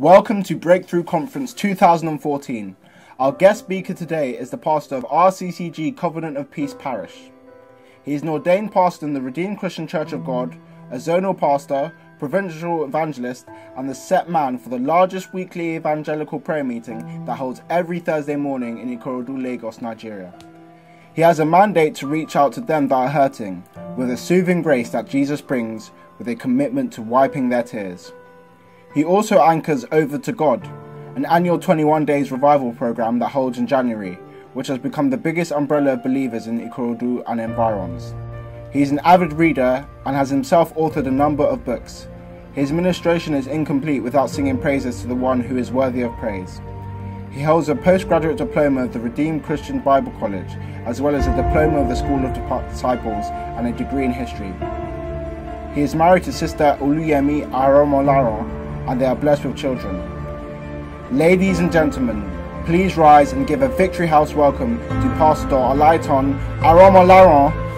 Welcome to Breakthrough Conference 2014. Our guest speaker today is the pastor of RCCG Covenant of Peace Parish. He is an ordained pastor in the Redeemed Christian Church of God, a zonal pastor, provincial evangelist, and the set man for the largest weekly evangelical prayer meeting that holds every Thursday morning in Ikorodu, Lagos, Nigeria. He has a mandate to reach out to them that are hurting with a soothing grace that Jesus brings with a commitment to wiping their tears. He also anchors Over to God, an annual 21 days revival program that holds in January, which has become the biggest umbrella of believers in Ikorodu and environs. He is an avid reader and has himself authored a number of books. His ministration is incomplete without singing praises to the one who is worthy of praise. He holds a postgraduate diploma of the Redeemed Christian Bible College, as well as a diploma of the School of Disciples and a degree in history. He is married to Sister Oluyemi Aromolaran, and they are blessed with children. Ladies and gentlemen, please rise and give a Victory House welcome to Pastor Olaitan Aromolaran